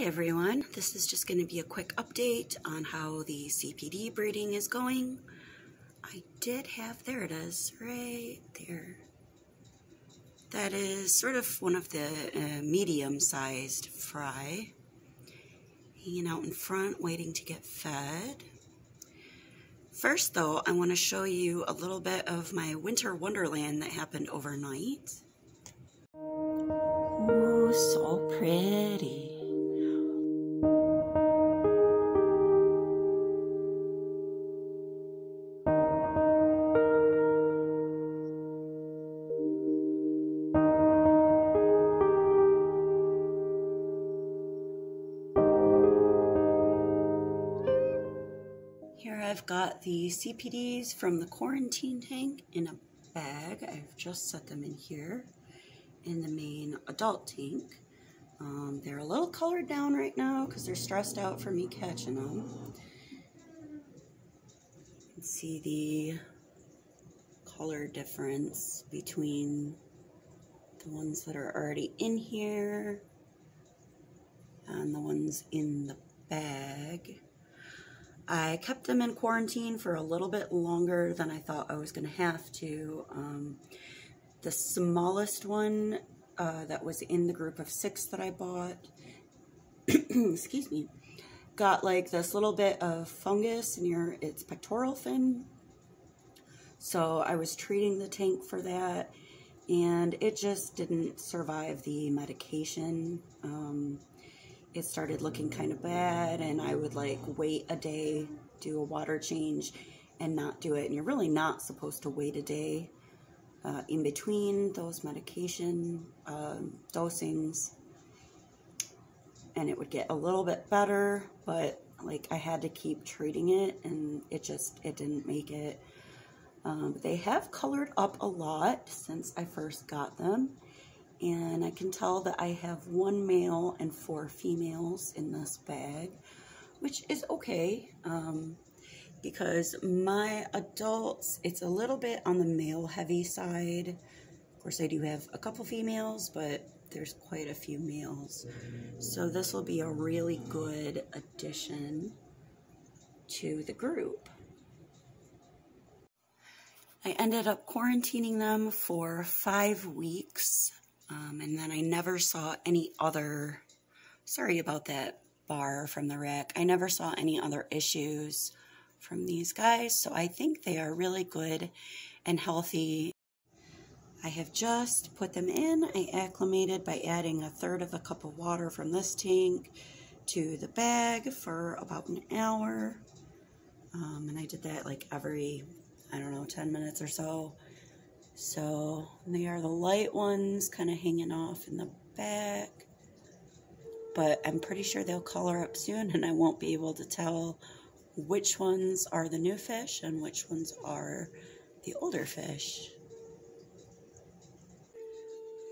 Hi everyone, this is just going to be a quick update on how the CPD breeding is going. I did have, there it is, right there. That is sort of one of the uh, medium-sized fry. Hanging out in front, waiting to get fed. First though, I want to show you a little bit of my winter wonderland that happened overnight. Ooh, so pretty. I've got the CPDs from the quarantine tank in a bag. I've just set them in here in the main adult tank. Um, they're a little colored down right now because they're stressed out for me catching them. You can see the color difference between the ones that are already in here and the ones in the bag. I kept them in quarantine for a little bit longer than I thought I was going to have to. Um, the smallest one uh, that was in the group of six that I bought, excuse me, got like this little bit of fungus near its pectoral fin. So I was treating the tank for that and it just didn't survive the medication. Um, it started looking kind of bad and I would like wait a day, do a water change and not do it. And you're really not supposed to wait a day uh, in between those medication uh, dosings. And it would get a little bit better, but like I had to keep treating it and it just, it didn't make it. Um, they have colored up a lot since I first got them and I can tell that I have one male and four females in this bag, which is okay um, because my adults, it's a little bit on the male heavy side. Of course, I do have a couple females, but there's quite a few males. So this will be a really good addition to the group. I ended up quarantining them for five weeks um, and then I never saw any other, sorry about that bar from the rack. I never saw any other issues from these guys. So I think they are really good and healthy. I have just put them in. I acclimated by adding a third of a cup of water from this tank to the bag for about an hour. Um, and I did that like every, I don't know, 10 minutes or so. So they are the light ones kind of hanging off in the back. But I'm pretty sure they'll color up soon and I won't be able to tell which ones are the new fish and which ones are the older fish.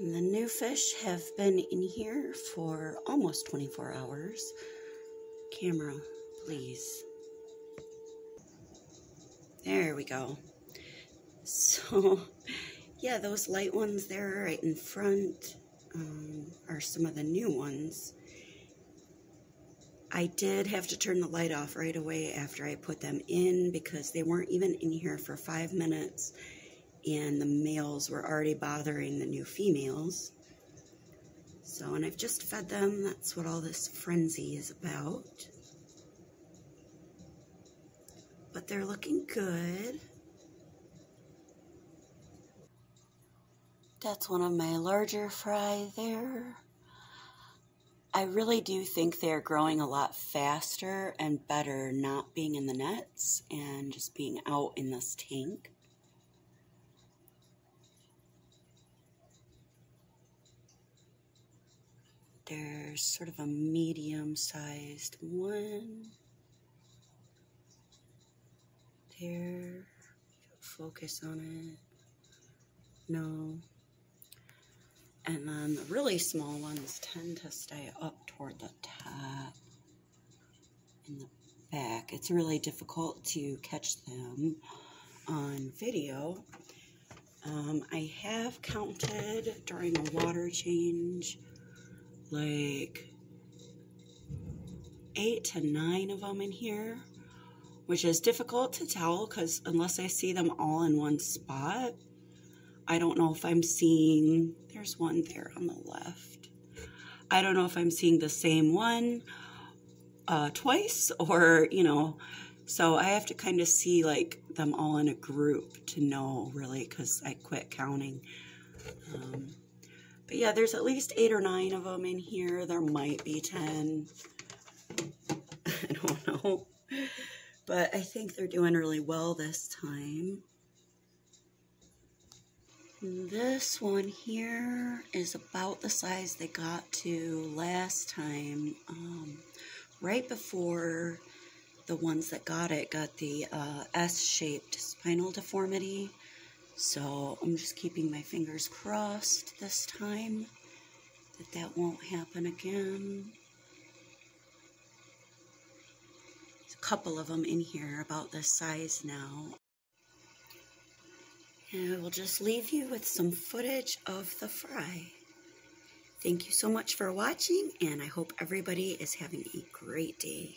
And the new fish have been in here for almost 24 hours. Camera, please. There we go. So, yeah, those light ones there right in front um, are some of the new ones. I did have to turn the light off right away after I put them in because they weren't even in here for five minutes and the males were already bothering the new females. So, and I've just fed them. That's what all this frenzy is about. But they're looking good. That's one of my larger fry there. I really do think they're growing a lot faster and better not being in the nets and just being out in this tank. There's sort of a medium-sized one. There. Focus on it. No. And then the really small ones tend to stay up toward the top in the back. It's really difficult to catch them on video. Um, I have counted during a water change like eight to nine of them in here, which is difficult to tell because unless I see them all in one spot, I don't know if I'm seeing, there's one there on the left. I don't know if I'm seeing the same one uh, twice or, you know, so I have to kind of see like them all in a group to know really because I quit counting. Um, but yeah, there's at least eight or nine of them in here. There might be 10. I don't know. But I think they're doing really well this time. This one here is about the size they got to last time. Um, right before the ones that got it got the uh, S-shaped spinal deformity. So I'm just keeping my fingers crossed this time that that won't happen again. There's a couple of them in here about this size now. And I will just leave you with some footage of the fry. Thank you so much for watching, and I hope everybody is having a great day.